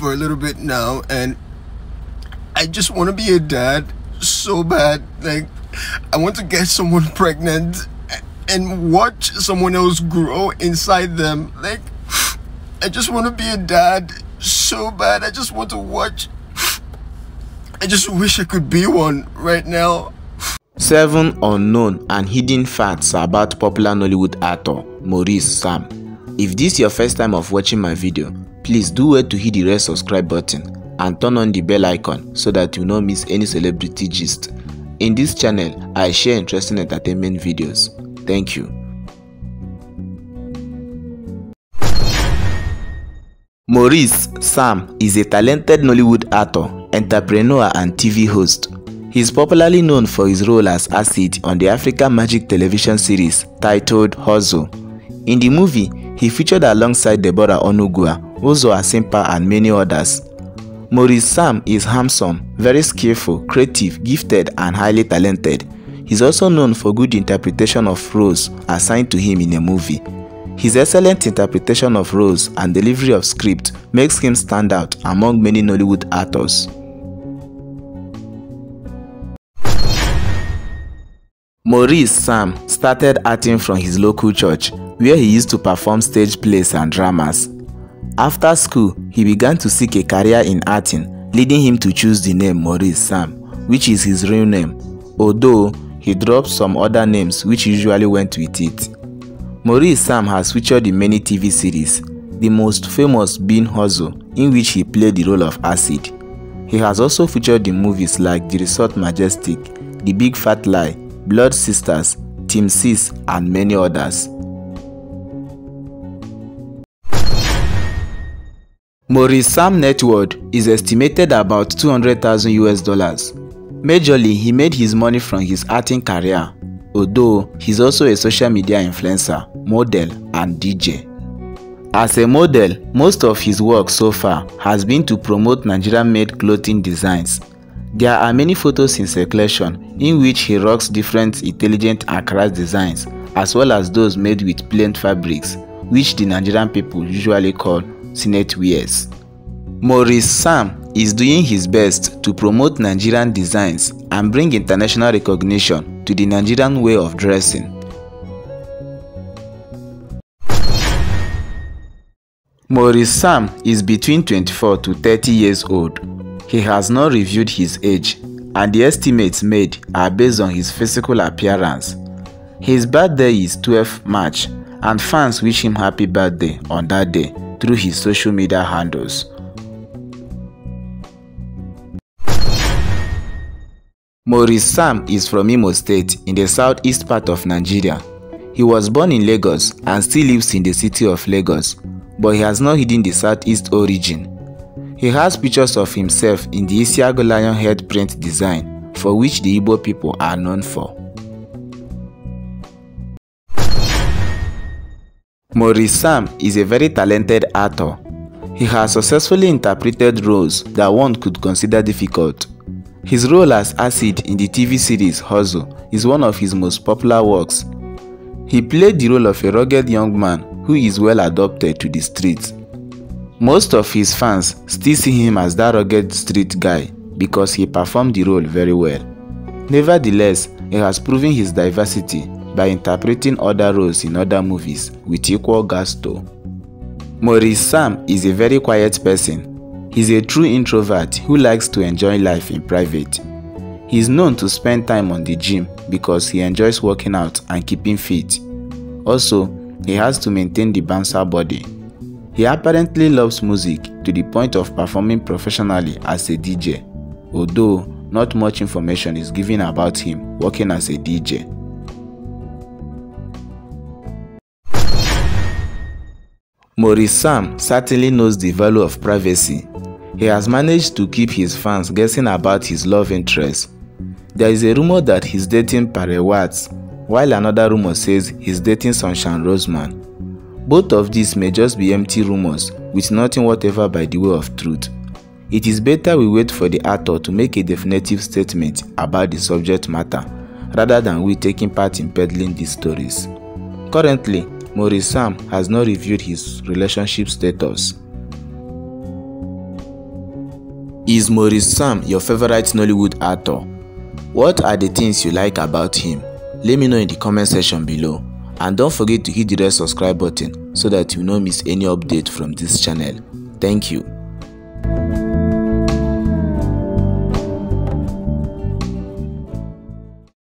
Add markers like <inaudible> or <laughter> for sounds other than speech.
for a little bit now, and I just want to be a dad so bad. Like, I want to get someone <laughs> pregnant and watch someone else grow inside them. Like, I just want to be a dad so bad. I just want to watch. I just wish I could be one right now. 7 unknown and hidden facts about popular Nollywood actor Maurice Sam. If this is your first time of watching my video, please do wait to hit the red subscribe button and turn on the bell icon so that you don't miss any celebrity gist. In this channel, I share interesting entertainment videos. Thank you. Maurice Sam is a talented Nollywood actor, entrepreneur and TV host. He is popularly known for his role as Acid on the African Magic television series titled Hustle. In the movie, he featured alongside Deborah Onugua, Uzo Asimpa and many others. Maurice Sam is handsome, very skillful, creative, gifted and highly talented. He is also known for good interpretation of roles assigned to him in a movie. His excellent interpretation of roles and delivery of script makes him stand out among many Nollywood actors. Maurice Sam started acting from his local church where he used to perform stage plays and dramas. After school, he began to seek a career in acting, leading him to choose the name Maurice Sam, which is his real name, although he dropped some other names which usually went with it. Maurice Sam has featured in many TV series, the most famous being Hustle, in which he played the role of Acid. He has also featured in movies like The Resort Majestic, The Big Fat Lie, Blood Sisters, Team 6 and many others. Maurice Sam net worth is estimated about 200,000 US dollars. Majorly, he made his money from his acting career, although he's also a social media influencer, model and DJ. As a model, most of his work so far has been to promote Nigerian-made clothing designs. There are many photos in circulation in which he rocks different intelligent and crass designs as well as those made with plain fabrics, which the Nigerian people usually call Senate wears. Maurice Sam is doing his best to promote Nigerian designs and bring international recognition to the Nigerian way of dressing. Maurice Sam is between 24 to 30 years old. He has not reviewed his age and the estimates made are based on his physical appearance. His birthday is 12 March and fans wish him happy birthday on that day through his social media handles. Maurice Sam is from Imo State in the southeast part of Nigeria. He was born in Lagos and still lives in the city of Lagos, but he has not hidden the southeast origin. He has pictures of himself in the Isiagu lion head print design, for which the Igbo people are known for. Maurice Sam is a very talented actor. He has successfully interpreted roles that one could consider difficult. His role as Acid in the TV series Hustle is one of his most popular works. He played the role of a rugged young man who is well adopted to the streets. Most of his fans still see him as that rugged street guy because he performed the role very well. Nevertheless, he has proven his diversity by interpreting other roles in other movies with equal gusto. Maurice Sam is a very quiet person. He's a true introvert who likes to enjoy life in private. He is known to spend time on the gym because he enjoys working out and keeping fit. Also, he has to maintain the bouncer body. He apparently loves music to the point of performing professionally as a DJ, although not much information is given about him working as a DJ. Maurice Sam certainly knows the value of privacy. He has managed to keep his fans guessing about his love interest. There is a rumor that he's dating Pare Watts, while another rumor says he's dating Sunshine Rosman. Both of these may just be empty rumors with nothing whatever by the way of truth. It is better we wait for the actor to make a definitive statement about the subject matter rather than we taking part in peddling these stories. Currently, Maurice Sam has not reviewed his relationship status. Is Maurice Sam your favorite Nollywood actor? What are the things you like about him? Let me know in the comment section below. And don't forget to hit the red subscribe button so that you don't miss any update from this channel. Thank you.